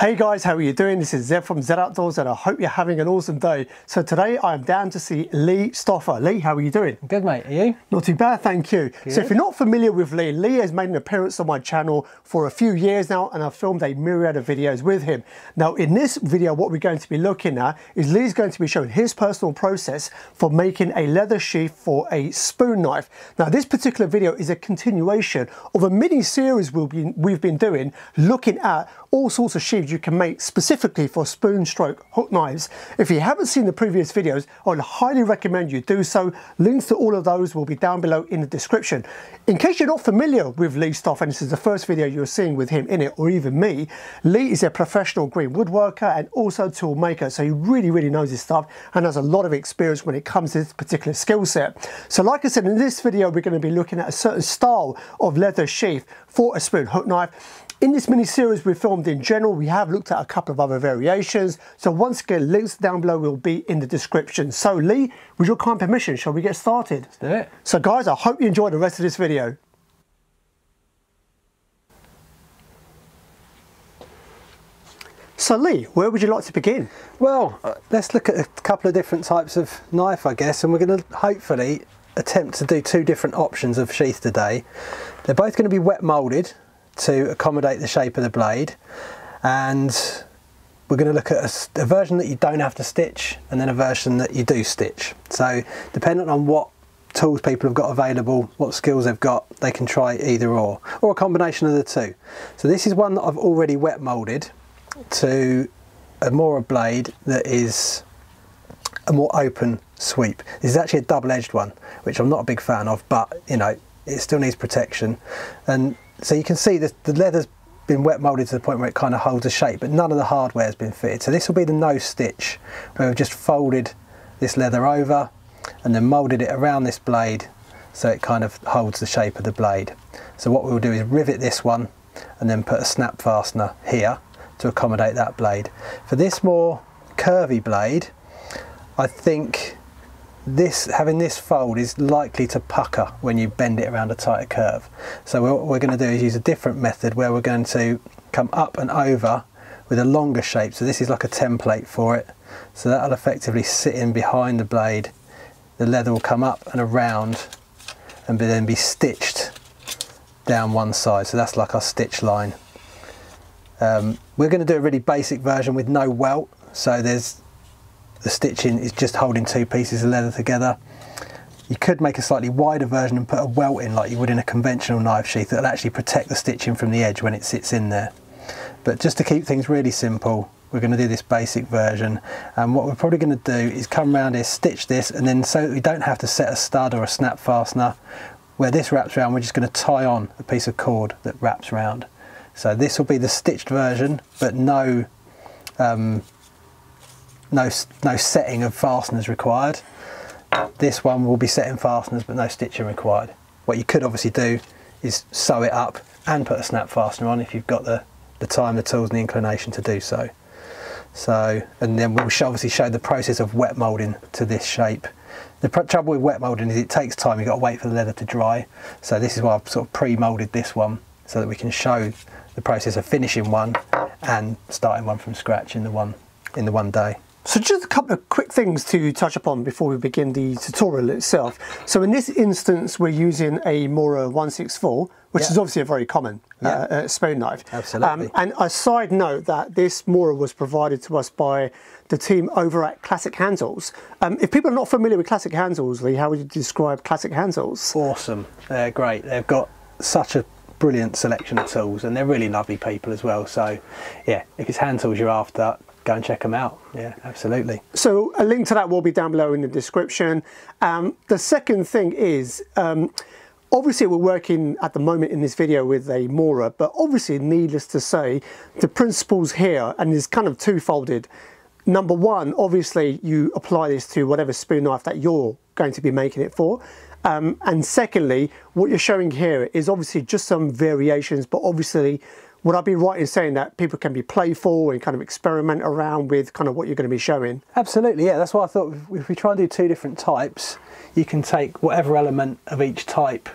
Hey guys, how are you doing? This is Zeb from Zed Outdoors and I hope you're having an awesome day. So today I'm down to see Lee Stoffer. Lee, how are you doing? Good mate, are you? Not too bad, thank you. Good. So if you're not familiar with Lee, Lee has made an appearance on my channel for a few years now and I've filmed a myriad of videos with him. Now in this video, what we're going to be looking at is Lee's going to be showing his personal process for making a leather sheath for a spoon knife. Now this particular video is a continuation of a mini series we've been, we've been doing looking at all sorts of sheaths you can make specifically for spoon stroke hook knives. If you haven't seen the previous videos, I would highly recommend you do so. Links to all of those will be down below in the description. In case you're not familiar with Lee Stoff, and this is the first video you're seeing with him in it, or even me, Lee is a professional green woodworker and also tool maker. So he really, really knows his stuff and has a lot of experience when it comes to this particular skill set. So like I said, in this video, we're going to be looking at a certain style of leather sheath for a spoon hook knife. In this mini series we filmed in general, we have looked at a couple of other variations. So once again, links down below will be in the description. So Lee, with your kind permission, shall we get started? Let's do it. So guys, I hope you enjoy the rest of this video. So Lee, where would you like to begin? Well, let's look at a couple of different types of knife, I guess, and we're going to hopefully attempt to do two different options of sheath today. They're both going to be wet moulded, to accommodate the shape of the blade and we're going to look at a, a, version that you don't have to stitch and then a version that you do stitch. So depending on what tools people have got available, what skills they've got, they can try either or, or a combination of the two. So this is one that I've already wet moulded to a Mora blade that is a more open sweep. This is actually a double-edged one, which I'm not a big fan of, but you know, it still needs protection. And so you can see that the leather's been wet moulded to the point where it kind of holds a shape, but none of the hardware has been fitted. So this will be the nose stitch, where we've just folded this leather over and then moulded it around this blade so it kind of holds the shape of the blade. So what we'll do is rivet this one and then put a snap fastener here to accommodate that blade. For this more curvy blade, I think this having this fold is likely to pucker when you bend it around a tighter curve. So what we're going to do is use a different method where we're going to come up and over with a longer shape. So this is like a template for it. So that'll effectively sit in behind the blade. The leather will come up and around and then be stitched down one side. So that's like our stitch line. Um, we're going to do a really basic version with no welt. So there's the stitching is just holding two pieces of leather together. You could make a slightly wider version and put a welt in like you would in a conventional knife sheath that'll actually protect the stitching from the edge when it sits in there. But just to keep things really simple, we're going to do this basic version and what we're probably going to do is come around here, stitch this and then so we don't have to set a stud or a snap fastener, where this wraps around we're just going to tie on a piece of cord that wraps around. So this will be the stitched version but no um, no, no setting of fasteners required. This one will be setting fasteners but no stitching required. What you could obviously do is sew it up and put a snap fastener on if you've got the, the time, the tools and the inclination to do so. So, and then we'll obviously show the process of wet moulding to this shape. The trouble with wet moulding is it takes time, you've got to wait for the leather to dry. So this is why I've sort of pre-moulded this one so that we can show the process of finishing one and starting one from scratch in the one in the one day. So just a couple of quick things to touch upon before we begin the tutorial itself. So in this instance, we're using a Mora 164, which yeah. is obviously a very common yeah. uh, uh, spoon knife. Absolutely. Um, and a side note that this Mora was provided to us by the team over at Classic Hand Tools. Um, if people are not familiar with Classic Hand Tools, Lee, how would you describe Classic Hand Tools? Awesome. They're great. They've got such a brilliant selection of tools and they're really lovely people as well. So yeah, if it's hand tools you're after, go and check them out. Yeah, absolutely. So a link to that will be down below in the description. Um, the second thing is, um, obviously we're working at the moment in this video with a Mora, but obviously needless to say, the principles here, and it's kind of two-folded. Number one, obviously you apply this to whatever spoon knife that you're going to be making it for. Um, and secondly, what you're showing here is obviously just some variations, but obviously would I be right in saying that people can be playful and kind of experiment around with kind of what you're going to be showing? Absolutely, yeah. That's why I thought if we try and do two different types, you can take whatever element of each type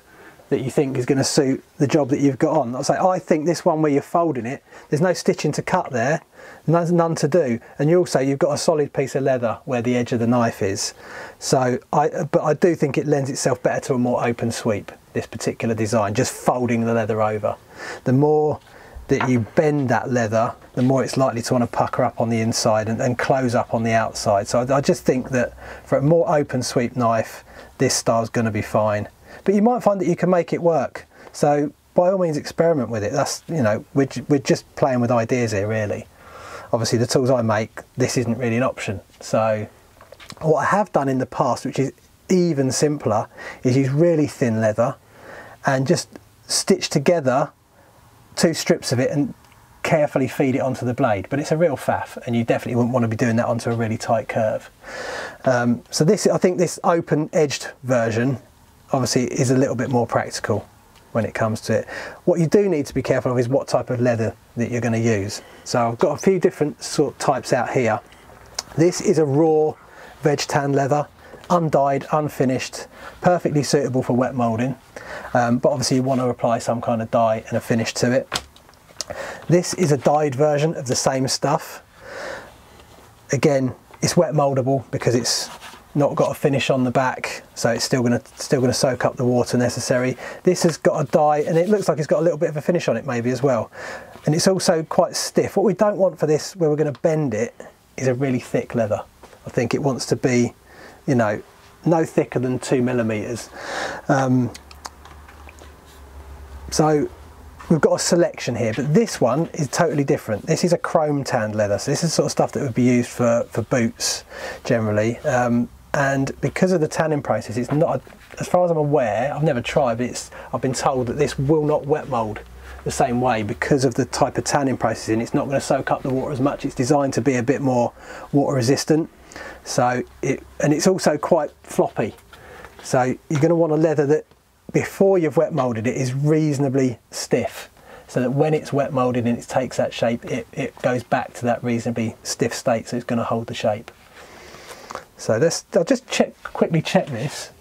that you think is going to suit the job that you've got on. I say I think this one where you're folding it, there's no stitching to cut there, there's none to do, and you also you've got a solid piece of leather where the edge of the knife is. So I, but I do think it lends itself better to a more open sweep. This particular design, just folding the leather over. The more that you bend that leather, the more it's likely to want to pucker up on the inside and, and close up on the outside. So I, I just think that for a more open sweep knife, this style is going to be fine but you might find that you can make it work. So by all means experiment with it. That's, you know, we're, we're just playing with ideas here really. Obviously the tools I make, this isn't really an option. So what I have done in the past, which is even simpler, is use really thin leather and just stitch together two strips of it and carefully feed it onto the blade. But it's a real faff and you definitely wouldn't want to be doing that onto a really tight curve. Um, so this, I think this open edged version obviously is a little bit more practical when it comes to it. What you do need to be careful of is what type of leather that you're going to use. So I've got a few different sort types out here. This is a raw veg tan leather, undyed, unfinished, perfectly suitable for wet moulding. Um, but obviously you want to apply some kind of dye and a finish to it. This is a dyed version of the same stuff. Again, it's wet moldable because it's not got a finish on the back so it's still going to still going to soak up the water necessary. This has got a dye and it looks like it's got a little bit of a finish on it maybe as well. And it's also quite stiff. What we don't want for this where we're going to bend it is a really thick leather. I think it wants to be you know no thicker than two millimeters. Um, so we've got a selection here but this one is totally different. This is a chrome tanned leather so this is sort of stuff that would be used for for boots generally. Um, and because of the tanning process it's not as far as I'm aware I've never tried but it's I've been told that this will not wet mold the same way because of the type of tanning process and it's not going to soak up the water as much. It's designed to be a bit more water resistant. So it and it's also quite floppy. So you're going to want a leather that before you've wet molded it is reasonably stiff so that when it's wet molded and it takes that shape it, it goes back to that reasonably stiff state so it's going to hold the shape so let's, I'll just check, quickly check this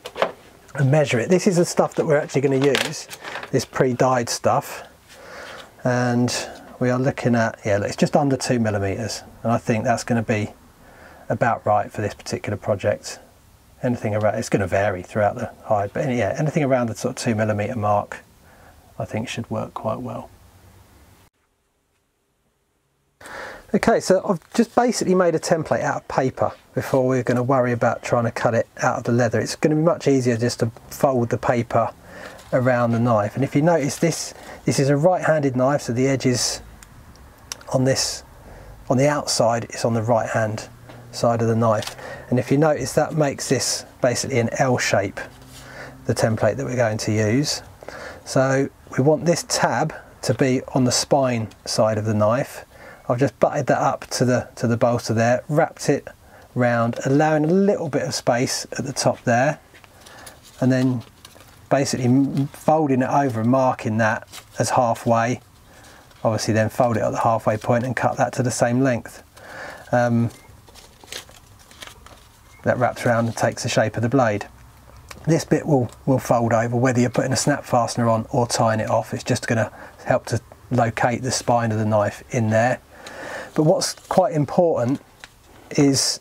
and measure it. This is the stuff that we're actually going to use, this pre-dyed stuff. And we are looking at, yeah, it's just under two millimeters. And I think that's going to be about right for this particular project. Anything around, it's going to vary throughout the hide, but yeah, anything around the sort of two millimeter mark, I think should work quite well. Okay, so I've just basically made a template out of paper before we're going to worry about trying to cut it out of the leather. It's going to be much easier just to fold the paper around the knife. And if you notice this, this is a right-handed knife, so the edges on this, on the outside, it's on the right-hand side of the knife. And if you notice that makes this basically an L shape, the template that we're going to use. So we want this tab to be on the spine side of the knife I've just butted that up to the to the bolster there, wrapped it round, allowing a little bit of space at the top there, and then basically folding it over and marking that as halfway. Obviously then fold it at the halfway point and cut that to the same length. Um, that wraps around and takes the shape of the blade. This bit will, will fold over whether you're putting a snap fastener on or tying it off. It's just going to help to locate the spine of the knife in there. But what's quite important is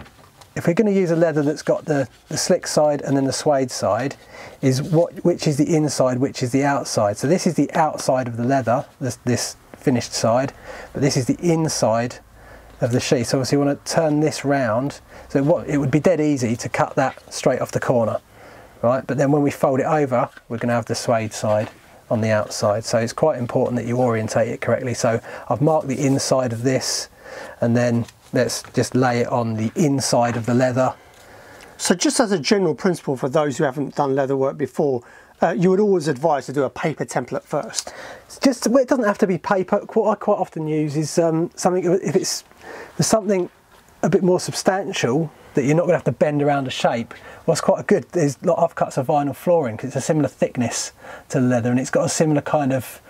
if we're going to use a leather that's got the, the slick side and then the suede side, is what which is the inside, which is the outside. So this is the outside of the leather, this, this finished side, but this is the inside of the sheath. So obviously you want to turn this round. So what it would be dead easy to cut that straight off the corner, right? But then when we fold it over, we're going to have the suede side on the outside. So it's quite important that you orientate it correctly. So I've marked the inside of this and then let's just lay it on the inside of the leather. So just as a general principle for those who haven't done leather work before, uh, you would always advise to do a paper template first. It's just well, it doesn't have to be paper. What I quite often use is um, something if it's something a bit more substantial that you're not going to have to bend around a shape. What's quite a good is a lot of cuts of vinyl flooring because it's a similar thickness to leather and it's got a similar kind of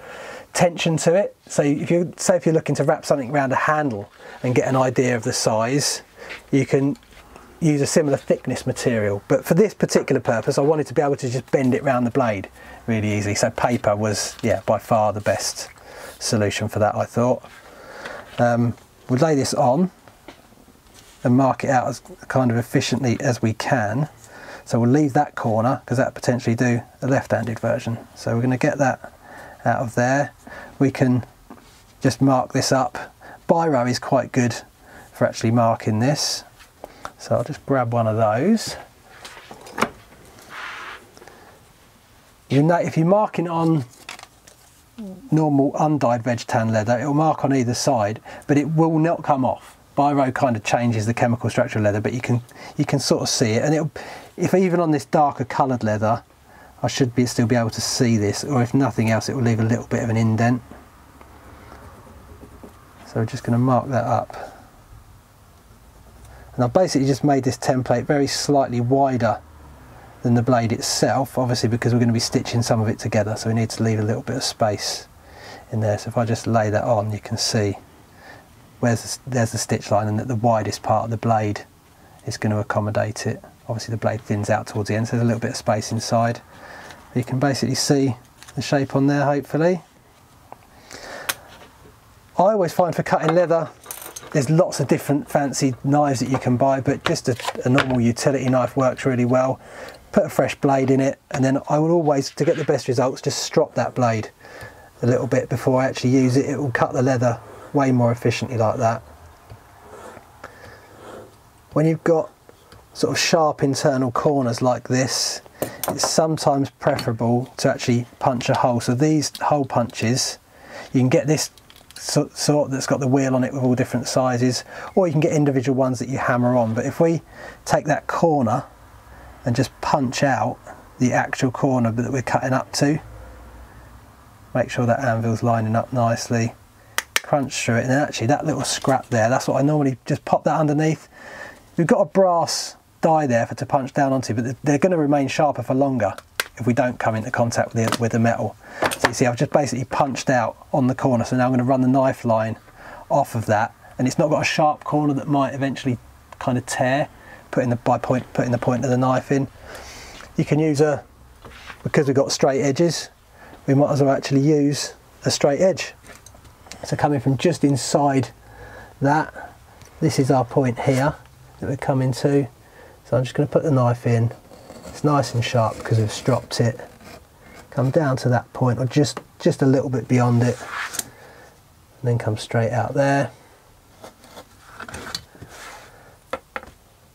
tension to it. So if you say if you're looking to wrap something around a handle and get an idea of the size, you can use a similar thickness material. But for this particular purpose, I wanted to be able to just bend it around the blade really easily. So paper was, yeah, by far the best solution for that, I thought. Um, we'll lay this on and mark it out as kind of efficiently as we can. So we'll leave that corner because that potentially do a left-handed version. So we're going to get that out of there. We can just mark this up. Biro is quite good for actually marking this. So I'll just grab one of those. You know, if you're marking on normal undyed veg tan leather, it will mark on either side, but it will not come off. Biro kind of changes the chemical structure of leather, but you can you can sort of see it. And if even on this darker coloured leather, I should be still be able to see this, or if nothing else, it will leave a little bit of an indent. So we're just going to mark that up. And I've basically just made this template very slightly wider than the blade itself, obviously because we're going to be stitching some of it together, so we need to leave a little bit of space in there. So if I just lay that on, you can see where's the, there's the stitch line and that the widest part of the blade is going to accommodate it. Obviously the blade thins out towards the end, so there's a little bit of space inside. You can basically see the shape on there, hopefully. I always find for cutting leather, there's lots of different fancy knives that you can buy, but just a, a normal utility knife works really well. Put a fresh blade in it, and then I will always, to get the best results, just strop that blade a little bit before I actually use it. It will cut the leather way more efficiently like that. When you've got sort of sharp internal corners like this, it's sometimes preferable to actually punch a hole. So these hole punches, you can get this sort that's got the wheel on it with all different sizes, or you can get individual ones that you hammer on. But if we take that corner and just punch out the actual corner that we're cutting up to, make sure that anvil's lining up nicely, crunch through it, and then actually that little scrap there, that's what I normally just pop that underneath. We've got a brass die there for to punch down onto, but they're going to remain sharper for longer if we don't come into contact with the, with the metal. So you see I've just basically punched out on the corner, so now I'm going to run the knife line off of that, and it's not got a sharp corner that might eventually kind of tear, putting the, by point, putting the point of the knife in. You can use a, because we've got straight edges, we might as well actually use a straight edge. So coming from just inside that, this is our point here that we're coming to. So I'm just going to put the knife in. It's nice and sharp because we've stropped it. Come down to that point or just, just a little bit beyond it. And then come straight out there.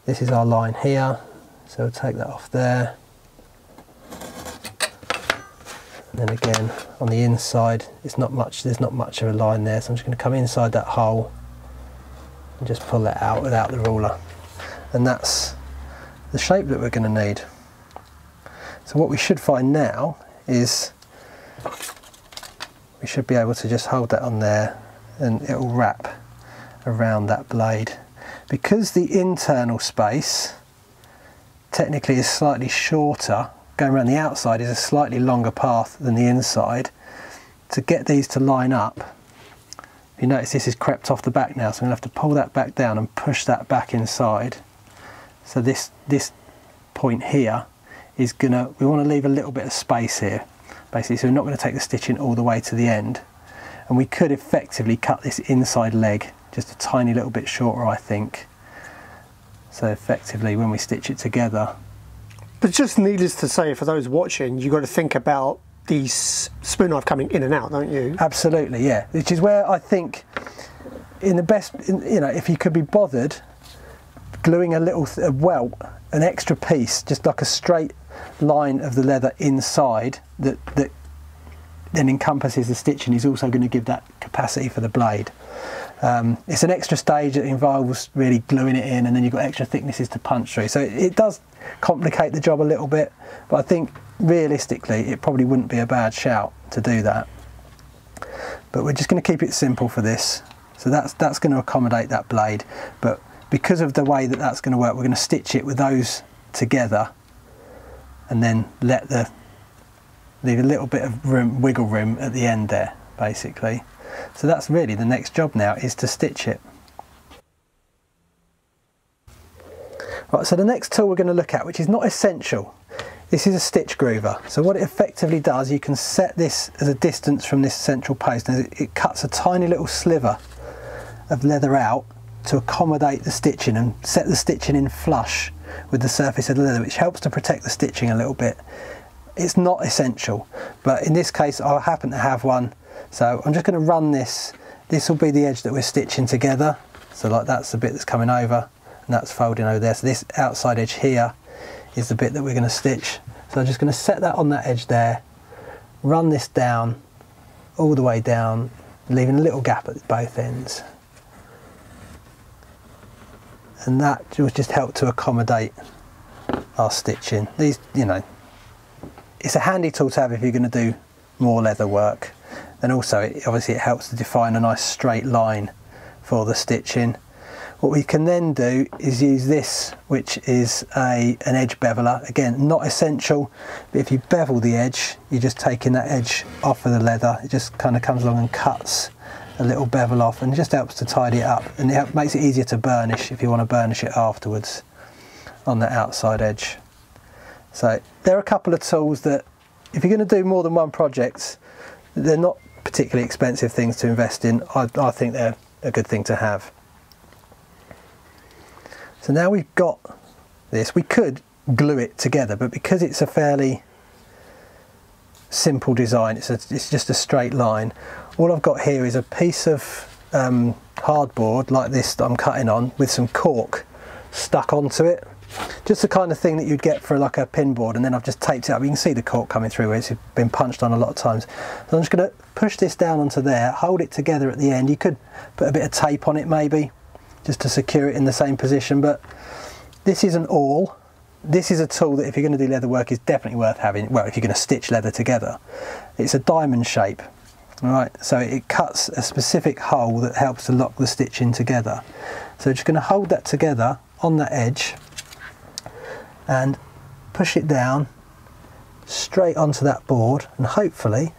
This is our line here. So we'll take that off there. And then again on the inside, it's not much. There's not much of a line there, so I'm just going to come inside that hole and just pull it out without the ruler. And that's the shape that we're going to need. So what we should find now is we should be able to just hold that on there and it will wrap around that blade. Because the internal space technically is slightly shorter, going around the outside is a slightly longer path than the inside. To get these to line up, you notice this is crept off the back now, so I'm to have to pull that back down and push that back inside so this, this point here is gonna, we wanna leave a little bit of space here, basically, so we're not gonna take the stitching all the way to the end. And we could effectively cut this inside leg just a tiny little bit shorter, I think. So effectively, when we stitch it together. But just needless to say, for those watching, you've got to think about the spoon knife coming in and out, don't you? Absolutely, yeah. Which is where I think, in the best, in, you know, if you could be bothered gluing a little a welt, an extra piece, just like a straight line of the leather inside that, that then encompasses the stitching is also going to give that capacity for the blade. Um, it's an extra stage that involves really gluing it in and then you've got extra thicknesses to punch through. So it, it does complicate the job a little bit, but I think realistically it probably wouldn't be a bad shout to do that. But we're just going to keep it simple for this. So that's, that's going to accommodate that blade, but because of the way that that's going to work, we're going to stitch it with those together and then let the leave a little bit of room, wiggle room at the end there, basically. So that's really the next job now is to stitch it. Right, so the next tool we're going to look at, which is not essential, this is a stitch groover. So what it effectively does, you can set this as a distance from this central post and it cuts a tiny little sliver of leather out to accommodate the stitching and set the stitching in flush with the surface of the leather, which helps to protect the stitching a little bit. It's not essential, but in this case I happen to have one. So I'm just going to run this. This will be the edge that we're stitching together. So like that's the bit that's coming over and that's folding over there. So this outside edge here is the bit that we're going to stitch. So I'm just going to set that on that edge there, run this down all the way down, leaving a little gap at both ends. And that will just help to accommodate our stitching. These, you know, it's a handy tool to have if you're going to do more leather work. And also, it, obviously, it helps to define a nice straight line for the stitching. What we can then do is use this, which is a, an edge beveler. Again, not essential, but if you bevel the edge, you're just taking that edge off of the leather. It just kind of comes along and cuts a little bevel off and just helps to tidy it up. And it makes it easier to burnish if you want to burnish it afterwards on the outside edge. So there are a couple of tools that if you're going to do more than one project, they're not particularly expensive things to invest in. I, I think they're a good thing to have. So now we've got this, we could glue it together, but because it's a fairly simple design, it's, a, it's just a straight line, all I've got here is a piece of um, hardboard like this that I'm cutting on with some cork stuck onto it. Just the kind of thing that you'd get for like a pin board and then I've just taped it up. You can see the cork coming through it's been punched on a lot of times. So I'm just going to push this down onto there, hold it together at the end. You could put a bit of tape on it maybe just to secure it in the same position. But this isn't all. This is a tool that if you're going to do leather work is definitely worth having. Well, if you're going to stitch leather together. It's a diamond shape. All right, so it cuts a specific hole that helps to lock the stitching together. So just going to hold that together on that edge and push it down straight onto that board and hopefully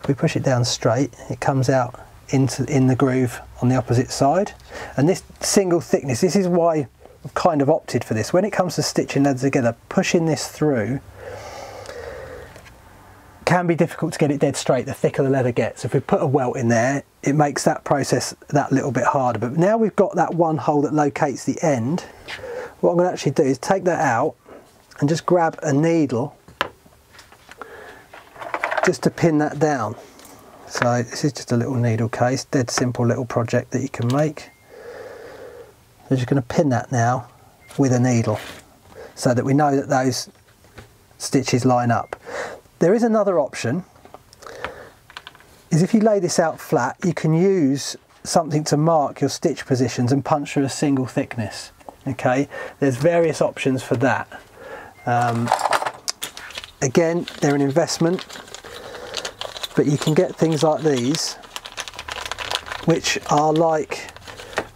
if we push it down straight it comes out into in the groove on the opposite side. And this single thickness this is why I've kind of opted for this. When it comes to stitching leather together pushing this through can be difficult to get it dead straight the thicker the leather gets. If we put a welt in there it makes that process that little bit harder. But now we've got that one hole that locates the end what I'm going to actually do is take that out and just grab a needle just to pin that down so this is just a little needle case, dead simple little project that you can make. I'm just going to pin that now with a needle so that we know that those stitches line up. There is another option, is if you lay this out flat, you can use something to mark your stitch positions and punch through a single thickness. Okay, there's various options for that. Um, again, they're an investment but you can get things like these which are like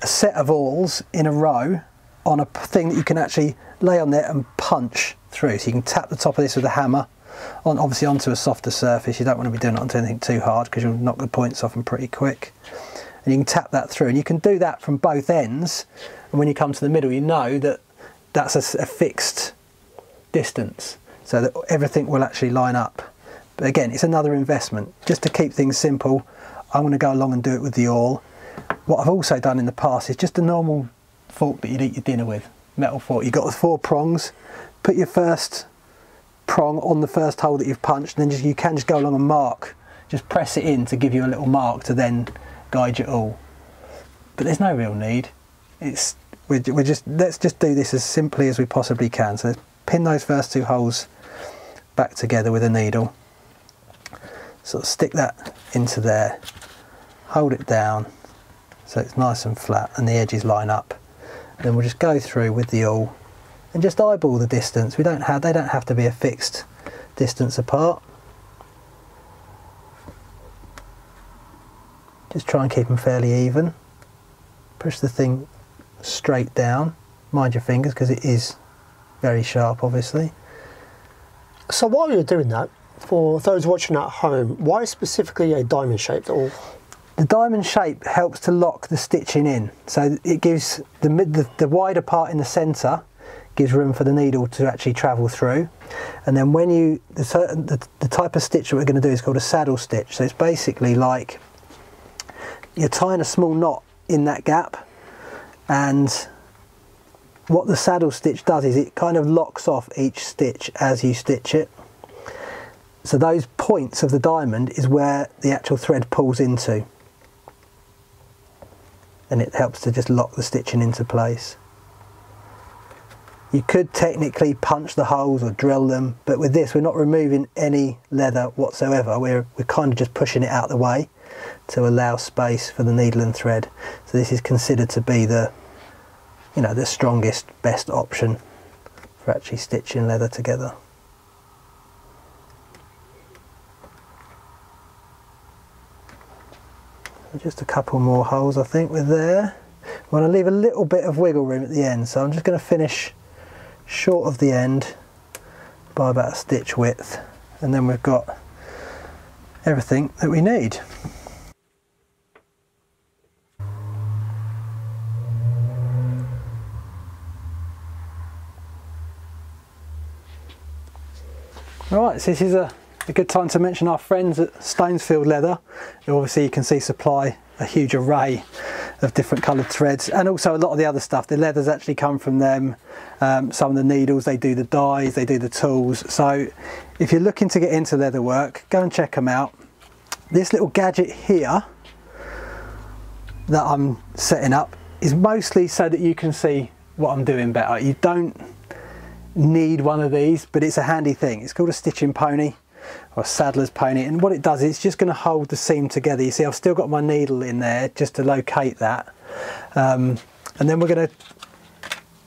a set of awls in a row on a thing that you can actually lay on there and punch through. So you can tap the top of this with a hammer on obviously onto a softer surface. You don't want to be doing it onto anything too hard because you'll knock the points off them pretty quick and you can tap that through and you can do that from both ends and when you come to the middle you know that that's a, a fixed distance so that everything will actually line up but again, it's another investment. Just to keep things simple, I'm going to go along and do it with the awl. What I've also done in the past is just a normal fork that you'd eat your dinner with, metal fork. You've got the four prongs, put your first prong on the first hole that you've punched, and then just, you can just go along and mark. Just press it in to give you a little mark to then guide your awl. But there's no real need. It's we're, we're just let's just do this as simply as we possibly can. So pin those first two holes back together with a needle sort of stick that into there, hold it down so it's nice and flat and the edges line up. Then we'll just go through with the awl and just eyeball the distance. We don't have they don't have to be a fixed distance apart. Just try and keep them fairly even. Push the thing straight down. Mind your fingers because it is very sharp obviously. So while you're doing that, for those watching at home, why specifically a diamond shaped awl? The diamond shape helps to lock the stitching in. So it gives the, the, the wider part in the centre gives room for the needle to actually travel through. And then when you, the, the, the type of stitch that we're going to do is called a saddle stitch. So it's basically like you're tying a small knot in that gap and what the saddle stitch does is it kind of locks off each stitch as you stitch it. So those points of the diamond is where the actual thread pulls into. And it helps to just lock the stitching into place. You could technically punch the holes or drill them, but with this we're not removing any leather whatsoever. We're, we're kind of just pushing it out the way to allow space for the needle and thread. So this is considered to be the, you know, the strongest, best option for actually stitching leather together. Just a couple more holes I think we're there. I want to leave a little bit of wiggle room at the end, so I'm just going to finish short of the end by about a stitch width and then we've got everything that we need. Right, so this is a, a good time to mention our friends at Stonesfield Leather. Obviously you can see supply a huge array of different coloured threads and also a lot of the other stuff. The leathers actually come from them, um, some of the needles, they do the dyes, they do the tools. So if you're looking to get into leather work, go and check them out. This little gadget here that I'm setting up is mostly so that you can see what I'm doing better. You don't need one of these, but it's a handy thing. It's called a stitching pony or a saddler's pony and what it does is it's just going to hold the seam together. You see I've still got my needle in there just to locate that. Um, and then we're going to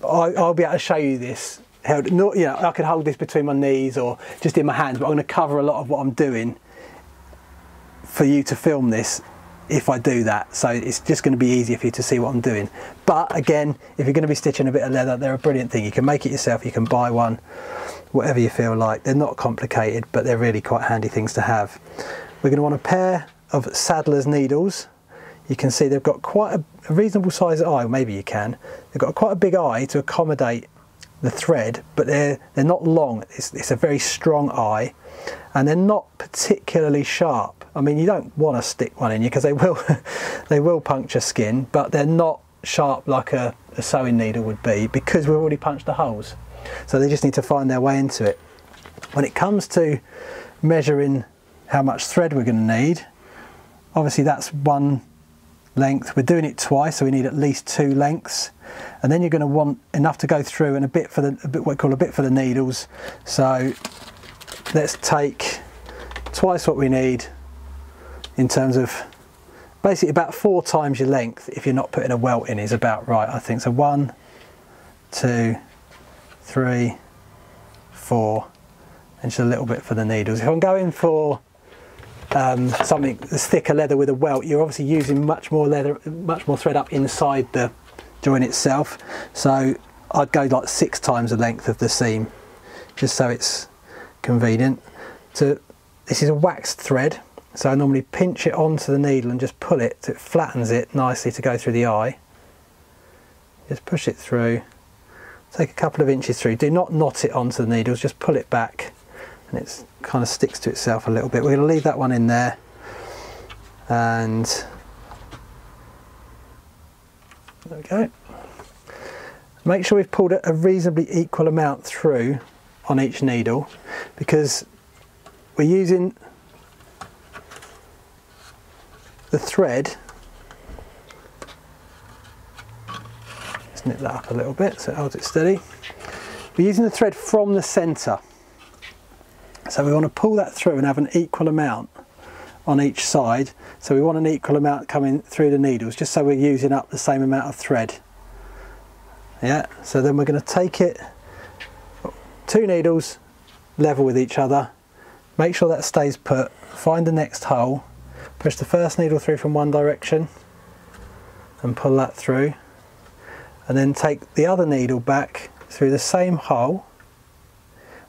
I'll be able to show you this. Held not you know I could hold this between my knees or just in my hands but I'm going to cover a lot of what I'm doing for you to film this if I do that so it's just going to be easier for you to see what I'm doing but again if you're going to be stitching a bit of leather they're a brilliant thing you can make it yourself you can buy one whatever you feel like. They're not complicated, but they're really quite handy things to have. We're going to want a pair of saddler's needles. You can see they've got quite a, reasonable size eye, maybe you can. They've got quite a big eye to accommodate the thread, but they're, they're not long. It's, it's a very strong eye and they're not particularly sharp. I mean, you don't want to stick one in you because they will, they will puncture skin, but they're not sharp like a, a sewing needle would be because we've already punched the holes. So they just need to find their way into it. When it comes to measuring how much thread we're going to need, obviously that's one length. We're doing it twice, so we need at least two lengths. And then you're going to want enough to go through and a bit for the a bit what we call a bit for the needles. So let's take twice what we need in terms of basically about four times your length if you're not putting a welt in is about right I think so one two three, four, and just a little bit for the needles. If I'm going for um, something that's thicker leather with a welt, you're obviously using much more leather, much more thread up inside the joint itself. So I'd go like six times the length of the seam, just so it's convenient. To this is a waxed thread, so I normally pinch it onto the needle and just pull it so it flattens it nicely to go through the eye. Just push it through take a couple of inches through. Do not knot it onto the needles, just pull it back and it kind of sticks to itself a little bit. We're going to leave that one in there and there we go. Make sure we've pulled a reasonably equal amount through on each needle because we're using the thread snip that up a little bit so it holds it steady. We're using the thread from the centre. So we want to pull that through and have an equal amount on each side. So we want an equal amount coming through the needles, just so we're using up the same amount of thread. Yeah, so then we're going to take it, two needles level with each other, make sure that stays put, find the next hole, push the first needle through from one direction and pull that through and then take the other needle back through the same hole.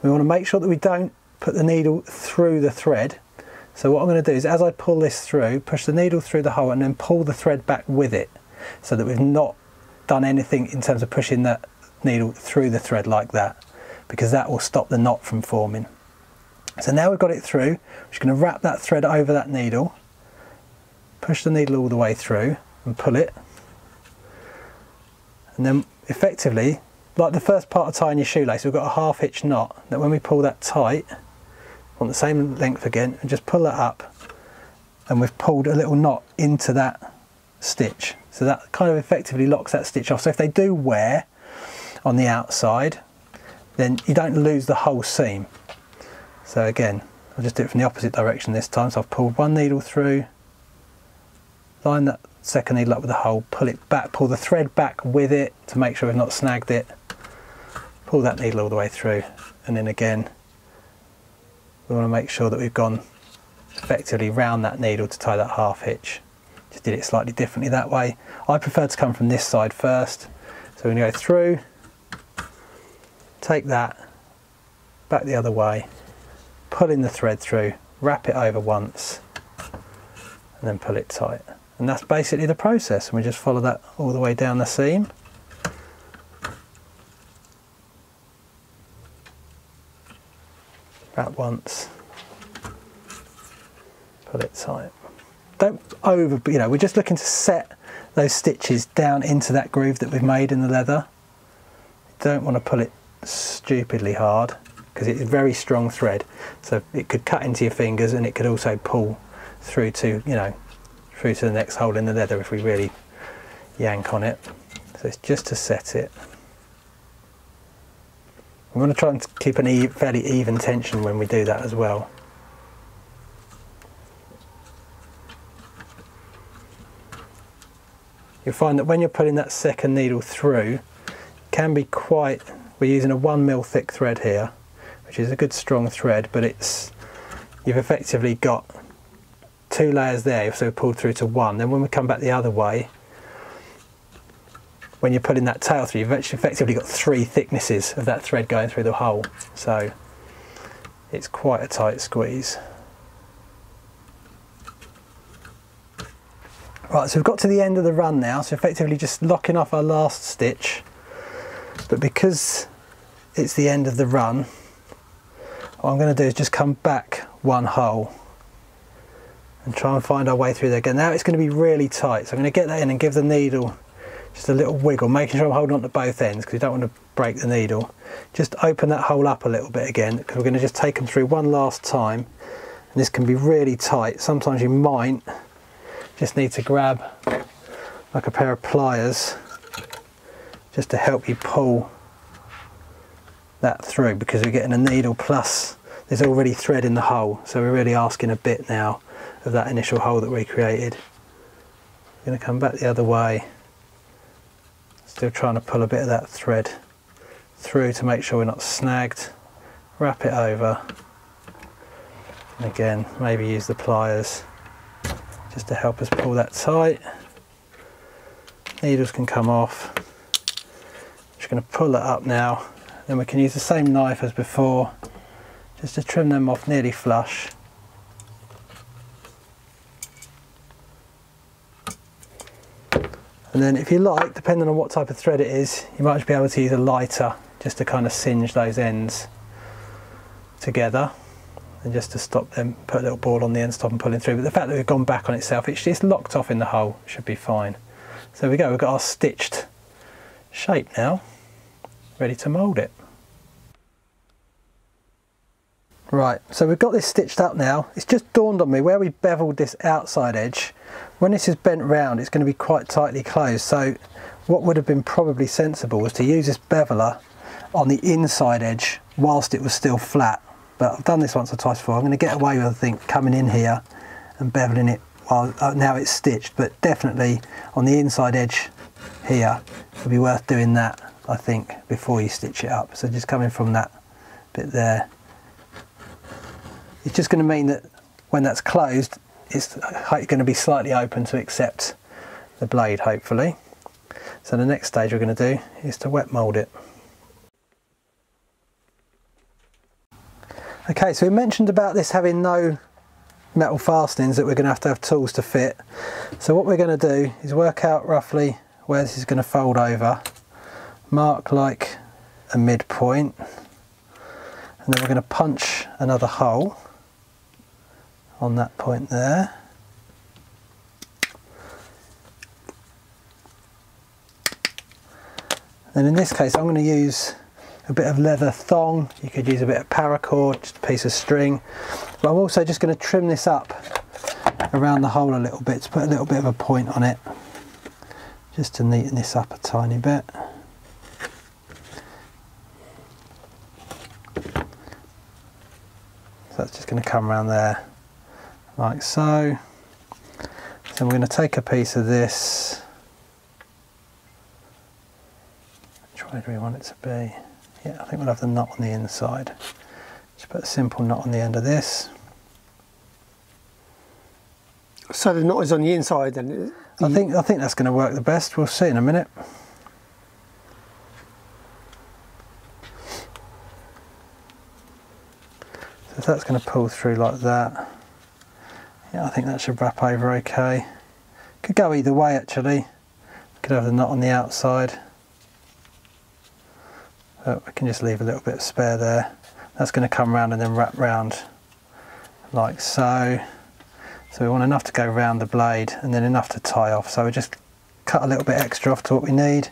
We want to make sure that we don't put the needle through the thread. So what I'm going to do is as I pull this through, push the needle through the hole and then pull the thread back with it so that we've not done anything in terms of pushing the, needle through the thread like that because that will stop the knot from forming. So now we've got it through, we're just going to wrap that thread over that needle, push the needle all the way through and pull it. And then effectively, like the first part of tying your shoelace, we've got a half hitch knot that when we pull that tight, on the same length again, and just pull it up, and we've pulled a little knot into that stitch. So that kind of effectively locks that stitch off. So if they do wear on the outside, then you don't lose the whole seam. So again, I'll just do it from the opposite direction this time. So I've pulled one needle through, line that second needle up with a hole, pull it back, pull the thread back with it to make sure we've not snagged it, pull that needle all the way through, and then again, we want to make sure that we've gone effectively round that needle to tie that half hitch. Just did it slightly differently that way. I prefer to come from this side first. So we're going to go through, take that, back the other way, pull in the thread through, wrap it over once, and then pull it tight. And that's basically the process. And we just follow that all the way down the seam. Wrap once, pull it tight. Don't over, you know, we're just looking to set those stitches down into that groove that we've made in the leather. Don't want to pull it stupidly hard because it's very strong thread. So it could cut into your fingers and it could also pull through to, you know, through to the next hole in the leather if we really yank on it. So it's just to set it. I'm going to try and keep an e fairly even tension when we do that as well. You'll find that when you're putting that second needle through, it can be quite, we're using a one mil thick thread here, which is a good strong thread, but it's, you've effectively got two layers there, so pulled through to one. Then when we come back the other way, when you're pulling that tail through, you've actually effectively got three thicknesses of that thread going through the hole. So it's quite a tight squeeze. Right, so we've got to the end of the run now, so effectively just locking off our last stitch. But because it's the end of the run, what I'm going to do is just come back one hole and try and find our way through there again. Now it's going to be really tight, so I'm going to get that in and give the needle just a little wiggle, making sure I'm holding on to both ends because you don't want to break the needle. Just open that hole up a little bit again because we're going to just take them through one last time. And this can be really tight. Sometimes you might just need to grab like a pair of pliers just to help you pull that through because we're getting a needle plus there's already thread in the hole so we're really asking a bit now of that initial hole that we created. I'm going to come back the other way, still trying to pull a bit of that thread through to make sure we're not snagged, wrap it over, and again maybe use the pliers just to help us pull that tight. Needles can come off. Just going to pull that up now, then we can use the same knife as before just to trim them off nearly flush. And then if you like, depending on what type of thread it is, you might be able to use a lighter just to kind of singe those ends together and just to stop them, put a little ball on the end, stop them pulling through. But the fact that we've gone back on itself, it's just locked off in the hole, should be fine. So we go, we've got our stitched shape now, ready to mould it. Right, so we've got this stitched up now. It's just dawned on me where we beveled this outside edge, when this is bent round it's going to be quite tightly closed. So what would have been probably sensible was to use this beveler on the inside edge whilst it was still flat. But I've done this once or twice before. I'm going to get away with, I think, coming in here and beveling it while uh, now it's stitched. But definitely on the inside edge here, it would be worth doing that, I think, before you stitch it up. So just coming from that bit there it's just going to mean that when that's closed, it's uh, going to be slightly open to accept the blade, hopefully. So the next stage we're going to do is to wet mould it. Okay, so we mentioned about this having no metal fastenings that we're going to have to have tools to fit. So what we're going to do is work out roughly where this is going to fold over mark like a midpoint and then we're going to punch another hole on that point there. And in this case I'm going to use a bit of leather thong, you could use a bit of paracord, just a piece of string, but I'm also just going to trim this up around the hole a little bit to put a little bit of a point on it, just to neaten this up a tiny bit. So that's just going to come around there like so. So we're going to take a piece of this. Which way do we want it to be? Yeah, I think we'll have the knot on the inside. Just put a simple knot on the end of this. So the knot is on the inside then? I think I think that's going to work the best. We'll see in a minute. So that's going to pull through like that, yeah, I think that should wrap over okay. Could go either way actually. Could have the knot on the outside. But we can just leave a little bit of spare there. That's going to come around and then wrap round like so. So we want enough to go around the blade and then enough to tie off. So we just cut a little bit extra off to what we need.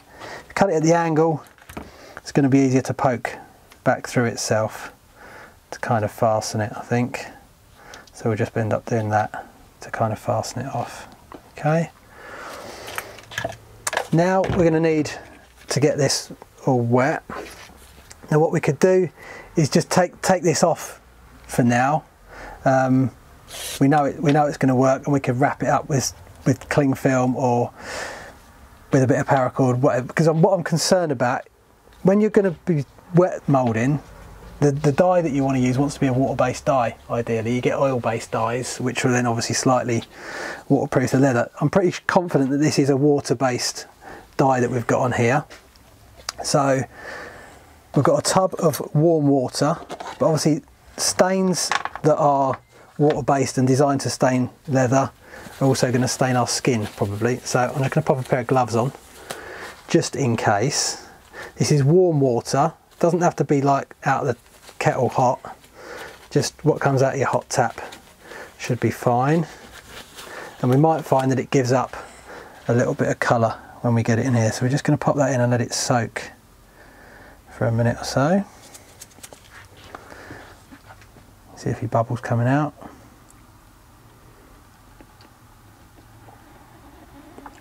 Cut it at the angle, it's going to be easier to poke back through itself to kind of fasten it, I think. So we'll just end up doing that to kind of fasten it off. Okay. Now we're going to need to get this all wet. Now what we could do is just take take this off for now. Um, we know it we know it's going to work and we could wrap it up with with cling film or with a bit of paracord whatever because what I'm concerned about when you're going to be wet molding the, the dye that you want to use wants to be a water-based dye ideally you get oil-based dyes which will then obviously slightly waterproof the leather I'm pretty confident that this is a water-based dye that we've got on here so we've got a tub of warm water but obviously stains that are water-based and designed to stain leather are also going to stain our skin probably. So I'm just going to pop a pair of gloves on just in case. This is warm water, doesn't have to be like out of the kettle hot. Just what comes out of your hot tap should be fine. And we might find that it gives up a little bit of colour when we get it in here. So we're just going to pop that in and let it soak for a minute or so. See if your bubbles coming out.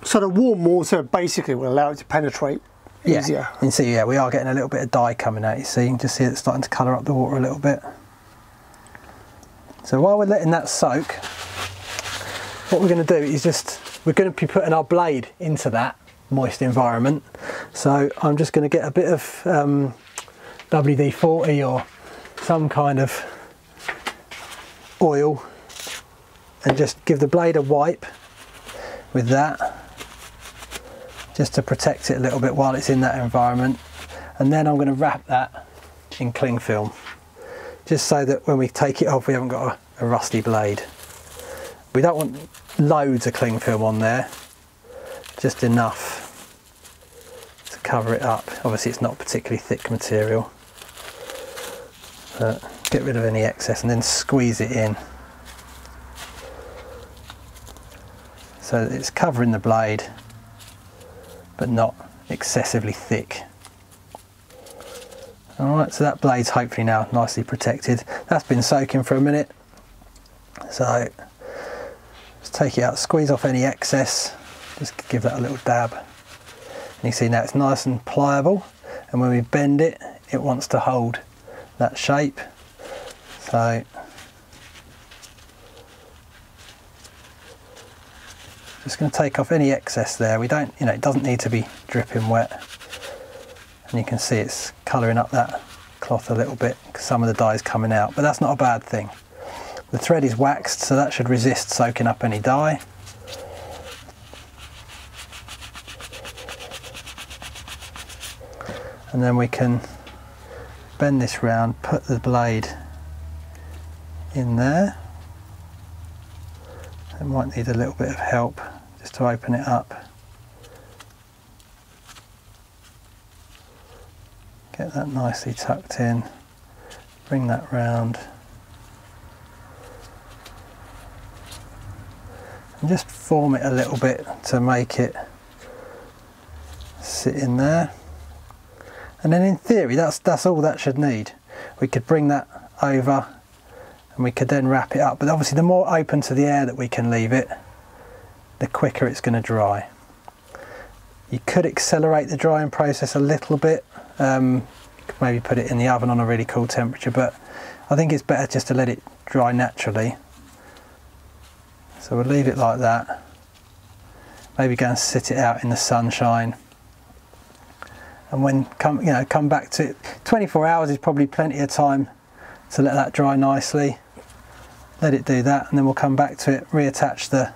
So the warm water basically will allow it to penetrate yeah. You see, yeah, we are getting a little bit of dye coming out. You see, you can just see it's starting to colour up the water a little bit. So while we're letting that soak, what we're going to do is just, we're going to be putting our blade into that moist environment. So I'm just going to get a bit of um, WD-40 or some kind of oil and just give the blade a wipe with that just to protect it a little bit while it's in that environment and then I'm going to wrap that in cling film just so that when we take it off we haven't got a, a rusty blade. We don't want loads of cling film on there just enough to cover it up. Obviously it's not particularly thick material but get rid of any excess and then squeeze it in so it's covering the blade but not excessively thick. Alright so that blade's hopefully now nicely protected. That's been soaking for a minute. So just take it out squeeze off any excess. Just give that a little dab. And you see now it's nice and pliable. And when we bend it it wants to hold that shape. So just going to take off any excess there. We don't, you know, it doesn't need to be dripping wet. And you can see it's colouring up that cloth a little bit because some of the dye is coming out, but that's not a bad thing. The thread is waxed, so that should resist soaking up any dye. And then we can bend this round, put the blade in there. It might need a little bit of help to open it up. Get that nicely tucked in, bring that round. And just form it a little bit to make it sit in there. And then in theory, that's, that's all that should need. We could bring that over and we could then wrap it up. But obviously the more open to the air that we can leave it, the quicker it's going to dry. You could accelerate the drying process a little bit. Um, maybe put it in the oven on a really cool temperature, but I think it's better just to let it dry naturally. So we'll leave it like that. Maybe go and sit it out in the sunshine. And when come you know come back to it, 24 hours is probably plenty of time to let that dry nicely. Let it do that, and then we'll come back to it, reattach the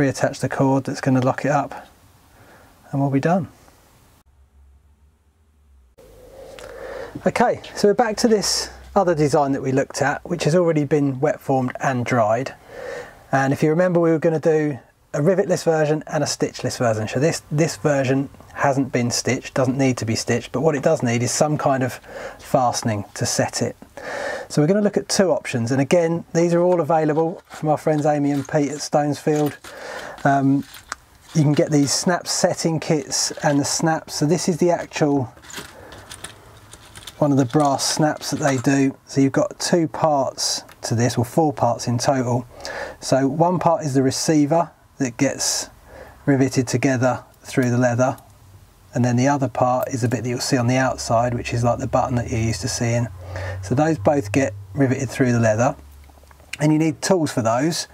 reattach the cord that's going to lock it up, and we'll be done. Okay, so we're back to this other design that we looked at, which has already been wet formed and dried. And if you remember, we were going to do a rivetless version and a stitchless version. So this, this version hasn't been stitched, doesn't need to be stitched, but what it does need is some kind of fastening to set it. So we're going to look at two options. And again, these are all available from our friends Amy and Pete at Stonesfield. Um, you can get these snap setting kits and the snaps. So this is the actual one of the brass snaps that they do. So you've got two parts to this, or four parts in total. So one part is the receiver that gets riveted together through the leather. And then the other part is the bit that you'll see on the outside, which is like the button that you're used to seeing. So those both get riveted through the leather. And you need tools for those.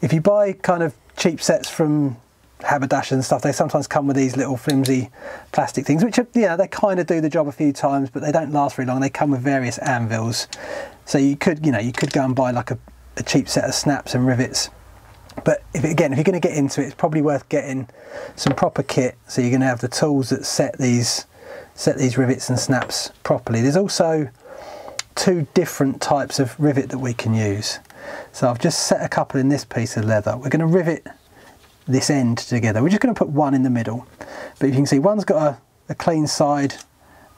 If you buy kind of cheap sets from haberdashers and stuff, they sometimes come with these little flimsy plastic things, which are, you know, they kind of do the job a few times, but they don't last very long. They come with various anvils. So you could, you know, you could go and buy like a, a cheap set of snaps and rivets. But if, again, if you're going to get into it, it's probably worth getting some proper kit. So you're going to have the tools that set these set these rivets and snaps properly. There's also two different types of rivet that we can use. So I've just set a couple in this piece of leather. We're going to rivet this end together. We're just going to put one in the middle. But you can see one's got a, a clean side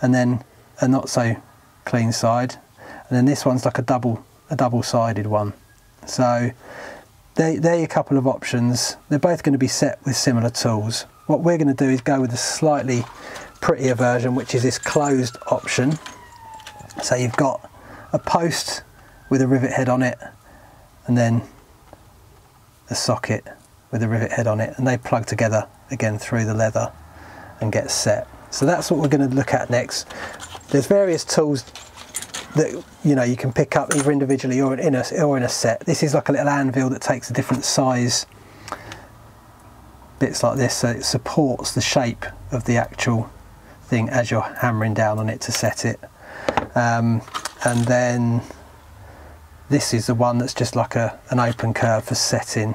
and then a not so clean side. And then this one's like a double a double-sided one. So they, they're a couple of options. They're both going to be set with similar tools. What we're going to do is go with a slightly prettier version, which is this closed option. So you've got a post with a rivet head on it and then a socket with a rivet head on it and they plug together again through the leather and get set. So that's what we're going to look at next. There's various tools that you know you can pick up either individually or in a, or in a set. This is like a little anvil that takes a different size bits like this so it supports the shape of the actual thing as you're hammering down on it to set it. Um, and then this is the one that's just like a, an open curve for setting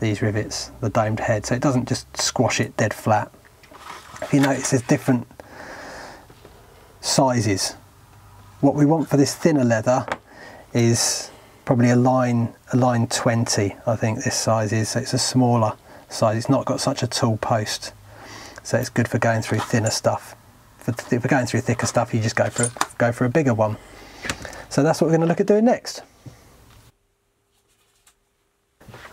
these rivets, the domed head, so it doesn't just squash it dead flat. If you notice there's different sizes. What we want for this thinner leather is probably a line, a line 20, I think this size is, so it's a smaller size. It's not got such a tall post, so it's good for going through thinner stuff. For, for going through thicker stuff, you just go for, go for a bigger one. So that's what we're going to look at doing next.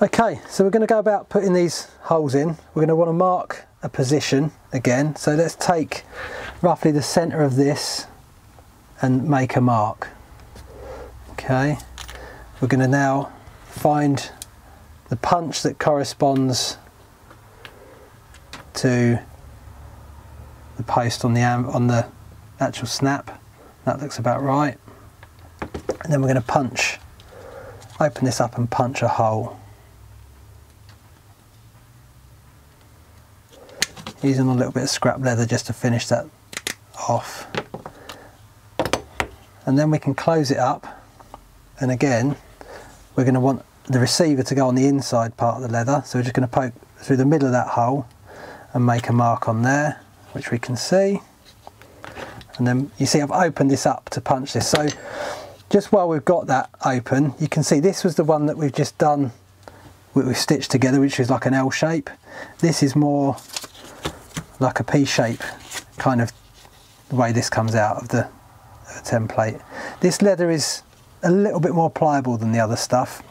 Okay, so we're going to go about putting these holes in. We're going to want to mark a position again. So let's take roughly the centre of this and make a mark. Okay, we're going to now find the punch that corresponds to the post on the on the actual snap. That looks about right. And then we're going to punch, open this up and punch a hole. using a little bit of scrap leather just to finish that off and then we can close it up and again we're going to want the receiver to go on the inside part of the leather so we're just going to poke through the middle of that hole and make a mark on there which we can see and then you see I've opened this up to punch this so just while we've got that open you can see this was the one that we've just done we've stitched together which is like an L shape this is more like a P shape kind of the way this comes out of the template. This leather is a little bit more pliable than the other stuff.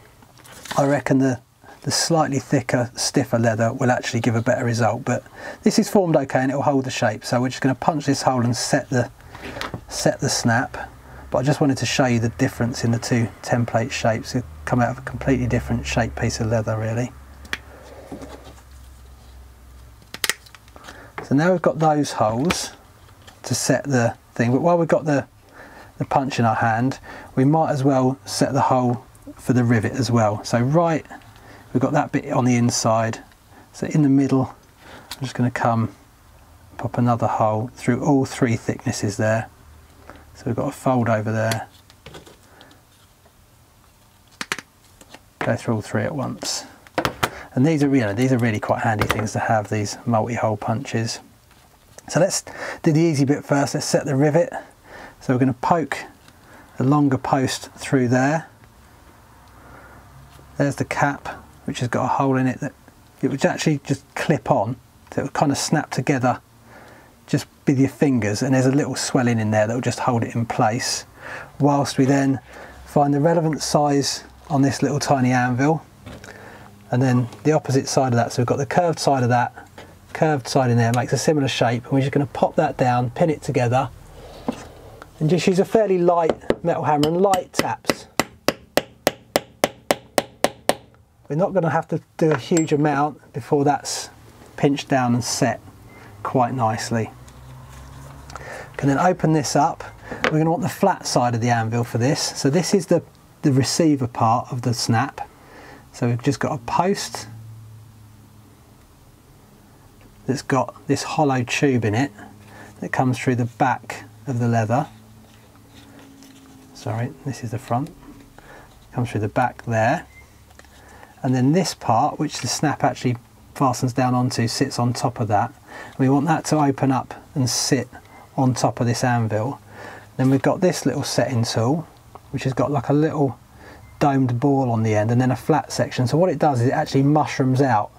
I reckon the the slightly thicker, stiffer leather will actually give a better result. But this is formed okay and it'll hold the shape. So we're just going to punch this hole and set the set the snap. But I just wanted to show you the difference in the two template shapes. It come out of a completely different shaped piece of leather, really. So now we've got those holes to set the thing. But while we've got the the punch in our hand, we might as well set the hole for the rivet as well. So right we've got that bit on the inside. So in the middle I'm just going to come pop another hole through all three thicknesses there. So we've got a fold over there. Go through all three at once. And these are really these are really quite handy things to have these multi-hole punches. So let's do the easy bit first. Let's set the rivet. So we're going to poke the longer post through there. There's the cap which has got a hole in it that it would actually just clip on so it would kind of snap together just with your fingers and there's a little swelling in there that will just hold it in place. Whilst we then find the relevant size on this little tiny anvil and then the opposite side of that so we've got the curved side of that curved side in there makes a similar shape and we're just going to pop that down pin it together and just use a fairly light metal hammer and light taps We're not going to have to do a huge amount before that's pinched down and set quite nicely. Can then open this up. We're going to want the flat side of the anvil for this. So this is the, the receiver part of the snap. So we've just got a post that's got this hollow tube in it that comes through the back of the leather. Sorry, this is the front. Comes through the back there and then this part which the snap actually fastens down onto sits on top of that. We want that to open up and sit on top of this anvil. Then we've got this little setting tool which has got like a little domed ball on the end and then a flat section. So what it does is it actually mushrooms out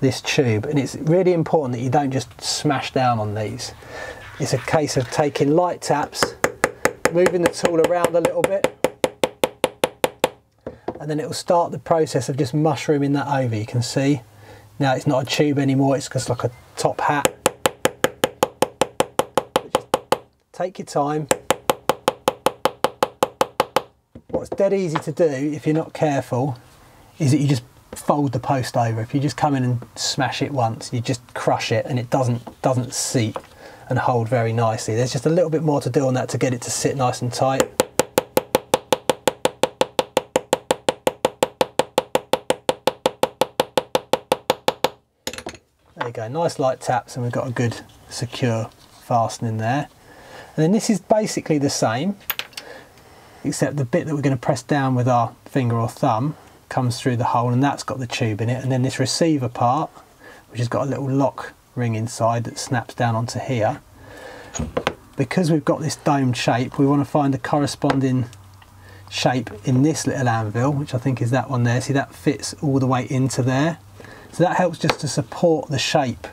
this tube. And it's really important that you don't just smash down on these. It's a case of taking light taps moving the tool around a little bit and then it will start the process of just mushrooming that over. You can see now it's not a tube anymore, it's just like a top hat. take your time. What's dead easy to do if you're not careful is that you just fold the post over. If you just come in and smash it once, you just crush it and it doesn't doesn't seat and hold very nicely. There's just a little bit more to do on that to get it to sit nice and tight. Go, nice light taps and we've got a good secure fastening there. And then this is basically the same, except the bit that we're going to press down with our finger or thumb comes through the hole and that's got the tube in it. And then this receiver part, which has got a little lock ring inside that snaps down onto here. Because we've got this domed shape, we want to find the corresponding shape in this little anvil, which I think is that one there. See, that fits all the way into there. So that helps just to support the shape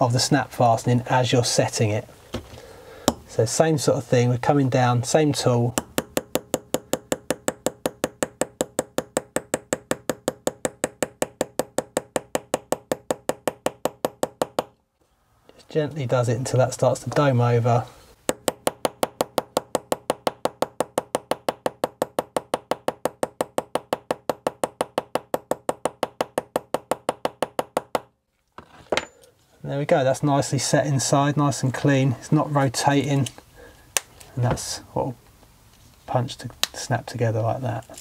of the snap fastening as you're setting it. So same sort of thing, we're coming down, same tool. Just gently does it until that starts to dome over. We go, that's nicely set inside, nice and clean. It's not rotating, and that's what will punch to snap together like that.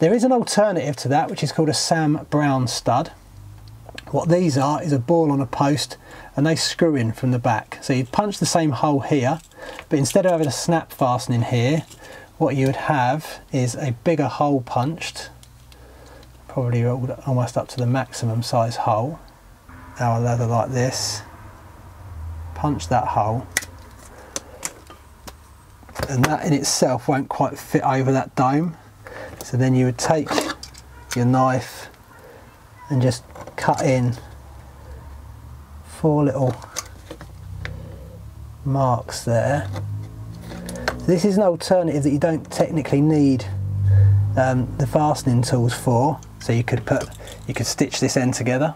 There is an alternative to that, which is called a Sam Browne stud. What these are is a ball on a post, and they screw in from the back. So you punch the same hole here, but instead of having a snap fastening here, what you would have is a bigger hole punched, probably almost up to the maximum size hole, our leather like this, punch that hole, and that in itself won't quite fit over that dome. So then you would take your knife and just cut in four little marks there. This is an alternative that you don't technically need um, the fastening tools for. So you could put, you could stitch this end together,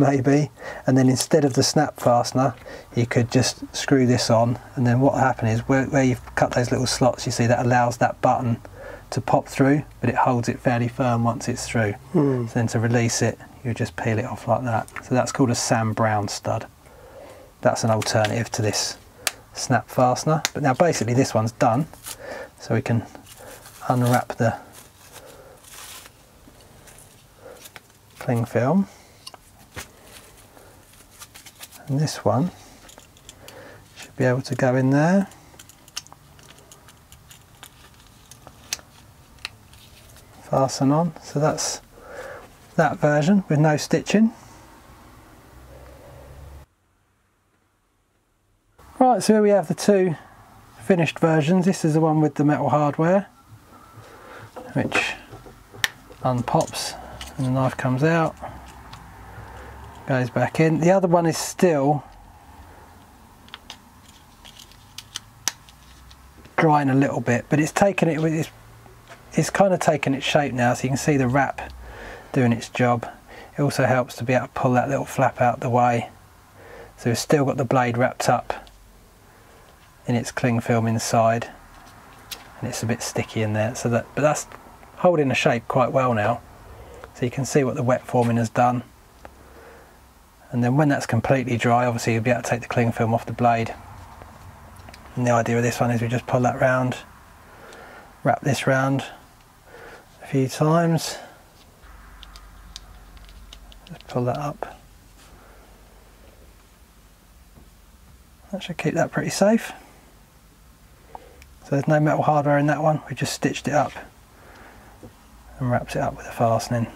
maybe, and then instead of the snap fastener, you could just screw this on. And then what will happen is where, where you've cut those little slots, you see that allows that button to pop through, but it holds it fairly firm once it's through. Hmm. So then to release it, you just peel it off like that. So that's called a Sam Browne stud. That's an alternative to this snap fastener. But now basically this one's done, so we can unwrap the cling film. And this one should be able to go in there. Fasten on. So that's that version with no stitching. Right, so here we have the two finished versions. This is the one with the metal hardware, which unpops and the knife comes out, goes back in. The other one is still drying a little bit, but it's taken it with it's, it's kind of taken its shape now, so you can see the wrap doing its job. It also helps to be able to pull that little flap out the way. So we've still got the blade wrapped up in its cling film inside and it's a bit sticky in there so that but that's holding the shape quite well now so you can see what the wet forming has done and then when that's completely dry obviously you'll be able to take the cling film off the blade. And the idea of this one is we just pull that round wrap this round a few times. Just pull that up. That should keep that pretty safe. So there's no metal hardware in that one, we just stitched it up and wrapped it up with a fastening.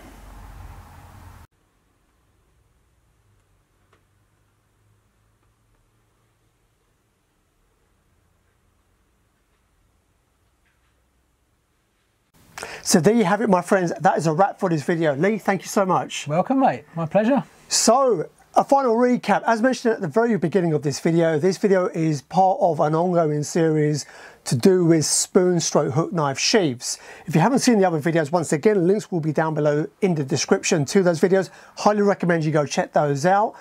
So there you have it, my friends. That is a wrap for this video. Lee, thank you so much. Welcome, mate. My pleasure. So, a final recap. As mentioned at the very beginning of this video, this video is part of an ongoing series to do with spoon stroke hook knife sheaths. If you haven't seen the other videos, once again, links will be down below in the description to those videos. Highly recommend you go check those out.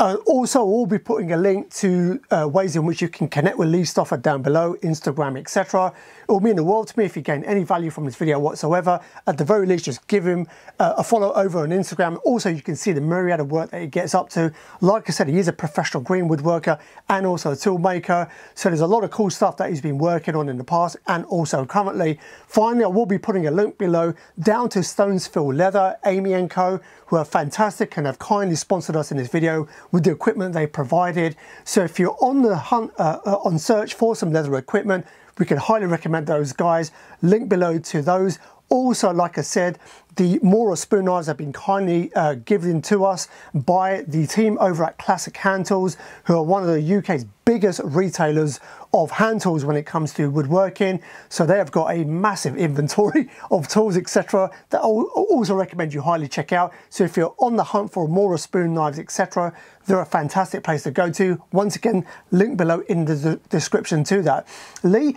Uh, also, we'll be putting a link to uh, ways in which you can connect with Lee Stoffer down below, Instagram, etc. It will mean the world to me if you gain any value from this video whatsoever. At the very least, just give him uh, a follow over on Instagram. Also, you can see the myriad of work that he gets up to. Like I said, he is a professional green woodworker and also a tool maker. So there's a lot of cool stuff that he's been working on in the past and also currently. Finally, I will be putting a link below down to Stonesfield Leather, Amy & Co, who are fantastic and have kindly sponsored us in this video with the equipment they provided. So if you're on the hunt, uh, uh, on search for some leather equipment, we can highly recommend those guys. Link below to those. Also, like I said, the Mora spoon knives have been kindly uh, given to us by the team over at Classic Hand Tools, who are one of the UK's biggest retailers of hand tools when it comes to woodworking. So they have got a massive inventory of tools, etc. that I also recommend you highly check out. So if you're on the hunt for Mora spoon knives, etc., they're a fantastic place to go to. Once again, link below in the description to that. Lee,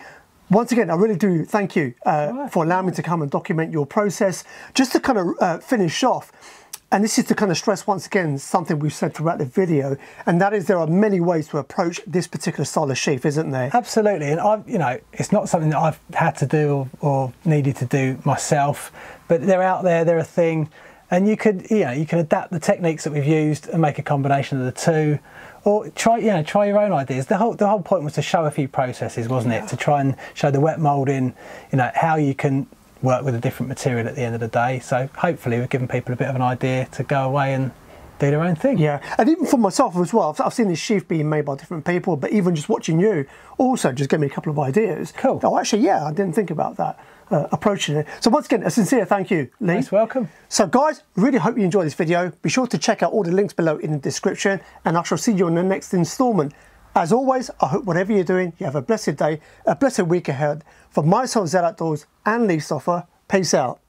once again, I really do thank you uh, for allowing me to come and document your process. Just to kind of uh, finish off, and this is to kind of stress once again something we've said throughout the video, and that is there are many ways to approach this particular style of sheath, isn't there? Absolutely, and I've you know it's not something that I've had to do or, or needed to do myself, but they're out there, they're a thing, and you could you know you can adapt the techniques that we've used and make a combination of the two or try you know try your own ideas. The whole the whole point was to show a few processes wasn't it? To try and show the wet molding you know how you can work with a different material at the end of the day. So hopefully we've given people a bit of an idea to go away and do their own thing. Yeah and even for myself as well i've, seen this sheath being made by different people but even just watching you also just gave me a couple of ideas. Cool. Oh actually yeah i didn't think about that uh, approaching it. So once again, a sincere thank you, Lee. Nice welcome. So guys, really hope you enjoyed this video. Be sure to check out all the links below in the description and I shall see you on the next installment. As always, I hope whatever you're doing, you have a blessed day, a blessed week ahead. From myself, Zed Outdoors and Lee Stoffer, peace out.